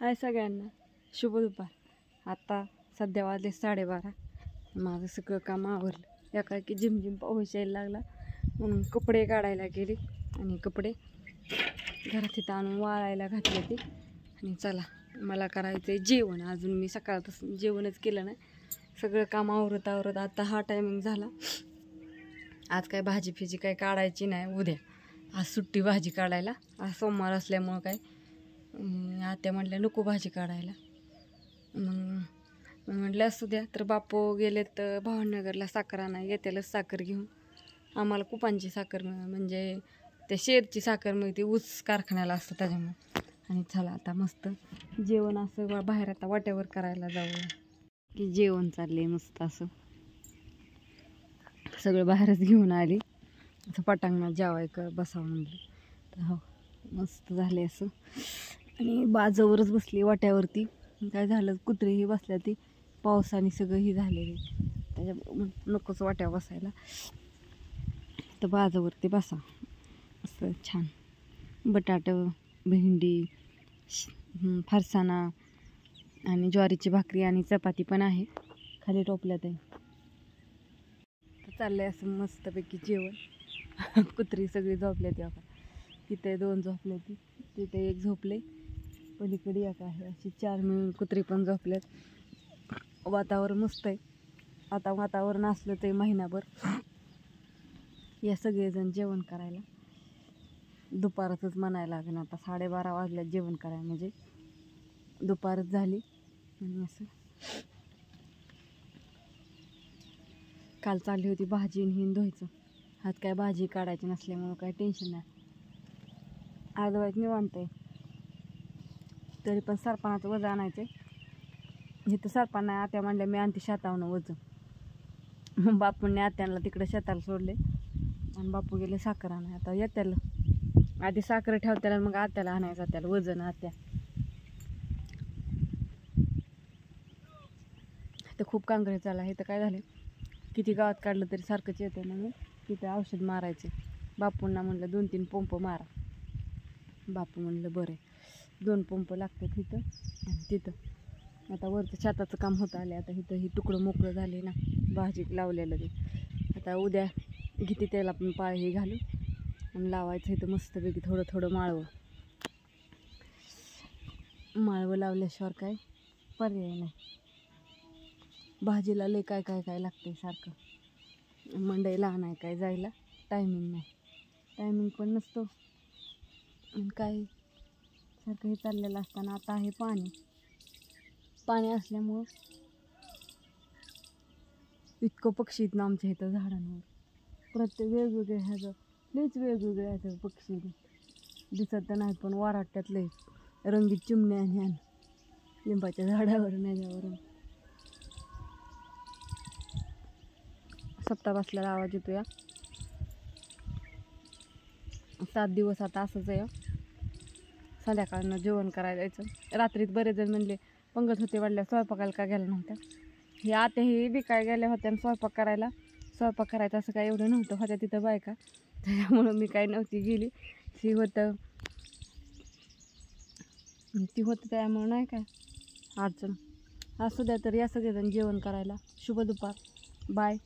हाय सगळ्यांना. शुभ दुपार. आता सध्या वाजले साडेबारा. माझं सगळं काम आवरलं. एका की झिमझिम पाऊस यायला लागला. म्हणून कपडे काढायला गेले आणि कपडे घरात तिथं आणून वाळायला घातले ते. आणि चला मला करायचं आहे जेवण. अजून मी सकाळपासून जेवणच केलं नाही. सगळं काम आवरत आवरत आता हा टायमिंग झाला. आज काय भाजी फिजी काय काढायची नाही. उद्या आज सुट्टी भाजी काढायला. आज सोमवार असल्यामुळं काय आत्या म्हटल्या नको भाजी काढायला. मग म्हटलं असू द्या तर बापू गेले तर भावनगरला साखर आणा येत्यालाच साखर घेऊन. आम्हाला कुपांची साखर म्हणजे त्या शेरची साखर मिळते ऊस कारखान्याला असतं त्याच्यामुळे. आणि चला आता मस्त जेवण असं बा- बाहेर आता वाट्यावर करायला जाऊ की जेवण चालले मस्त असं. सगळं बाहेरच घेऊन आली. असं पटांगणात जेवाय कर बसावं म्हणलं. तर हो मस्त झाले असं. आणि बाजवरच बसली वाट्यावरती. काय झालं? कुत्रीही बसल्या ती. पावसाने सगळं ही झालेली त्याच्या नकोच वाट्यावर बसायला. तर बाजावरती बसा. असं छान. बटाटं भेंडी श- फरसाणा आणि ज्वारीची भाकरी आणि चपाती पण आहे. खाली टोपल्यात आहे. तर आहे असं मस्तपैकी जेवण. कुत्री सगळी झोपल्या ती आपण तिथे दोन झोपले ती तिथे एक झोपले. पलीकडे एक आहे अशी चार मिळून कुत्री पण झोपल्यात. वातावरण मस्त आहे आता वातावरण असलं ते महिनाभर या सगळेजण जेवण करायला. दुपारचंच म्हणायला लागेल आता. साडेबारा वाजल्यात जेवण करायला. म्हणजे दुपारच झाली. आणि असं. काल चालली होती भाजी आणि हिन धुवायचं. हात काय भाजी काढायची नसल्यामुळं काय टेन्शन नाही. अर्धवाईत निवांत आहे. तरी पण सरपणाचं वजन आणायचं आहे इथं सरपण आत्या म्हणल्या मी आणते शेतावनं वजन. मग बापूंनी आत्यांना तिकडे शेताला सोडले. आणि बापू गेले साखर आणाय आता येत्याला. आधी साखर ठेवत्याला मग आत्याला आणायचं त्याला वजन आत्या. तर खूप कांगरे चालला आहे तर काय झालं? किती गावात काढलं तरी सारखंच येते म्हणून तिथं औषध मारायचे. बापूंना म्हणलं दोन तीन पंप मारा. बापू म्हणलं बरं दोन पंप लागतात तिथं आणि तिथं. आता वरचं शेताचं काम होतं आले आता इथं ही तुकडं मोकळं झाले ना भाजी लावलेलं ते. आता उद्या किती त्याला पण पाळही घालू आणि लावायचं इथं मस्तपैकी थोडं थोडं माळवं. माळवं लावल्याशिवाय काय पर्याय नाही. भाजीला लय काय काय काय लागते सारखं. मंडईला आणाय काय जायला? टायमिंग नाही. टायमिंग पण नसतो. आणि काय? सारखं हे चाललेलं असताना आता आहे पाणी. पाणी असल्यामुळं इतकं पक्षी आहेत ना आमच्या इथं झाडांवर. प्रत्येक वेगवेगळे ह्याचं लईच वेगवेगळे ह्याचं पक्षी. दिसत तर नाहीत पण वाराट्यात लई रंगीत चिमण्या आणि ह्यान. लिंबाच्या झाडावरून ह्याच्यावरून. सप्ता बसलेला आवाज येतो या सात दिवस आता असंच आहे. संध्याकाळनं जेवण करायला जायचं रात्रीत बरेच जण म्हणले पंगत होते वाढल्या स्वयंपाकाला का गेल्या नव्हत्या? हे आता हे बी काय गेल्या होत्या आणि स्वयंपाक करायला. स्वयंपाक करायचं असं काय एवढं नव्हतं होत्या तिथं बायका. त्याच्यामुळं मी काय नव्हती गेली. ती होतं ती होतं त्यामुळं नाही काय अडचण. असू द्या तर या सगळेजण जेवण करायला. शुभ दुपार. बाय.